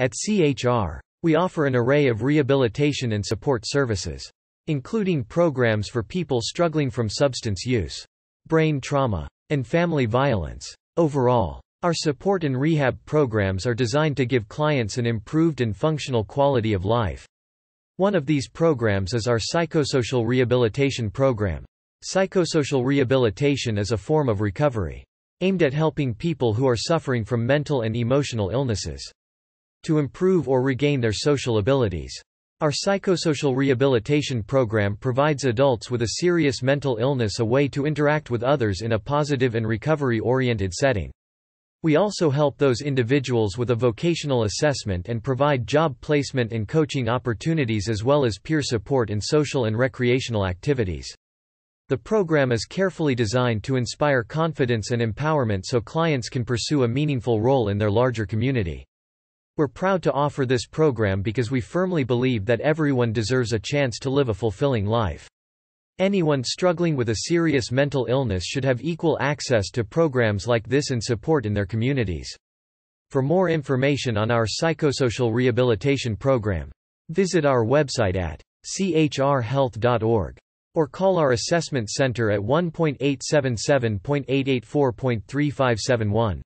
At CHR, we offer an array of rehabilitation and support services, including programs for people struggling from substance use, brain trauma, and family violence. Overall, our support and rehab programs are designed to give clients an improved and functional quality of life. One of these programs is our psychosocial rehabilitation program. Psychosocial rehabilitation is a form of recovery aimed at helping people who are suffering from mental and emotional illnesses to improve or regain their social abilities. Our psychosocial rehabilitation program provides adults with a serious mental illness a way to interact with others in a positive and recovery-oriented setting. We also help those individuals with a vocational assessment and provide job placement and coaching opportunities as well as peer support in social and recreational activities. The program is carefully designed to inspire confidence and empowerment so clients can pursue a meaningful role in their larger community. We're proud to offer this program because we firmly believe that everyone deserves a chance to live a fulfilling life. Anyone struggling with a serious mental illness should have equal access to programs like this and support in their communities. For more information on our psychosocial rehabilitation program, visit our website at chrhealth.org or call our assessment center at 1.877.884.3571.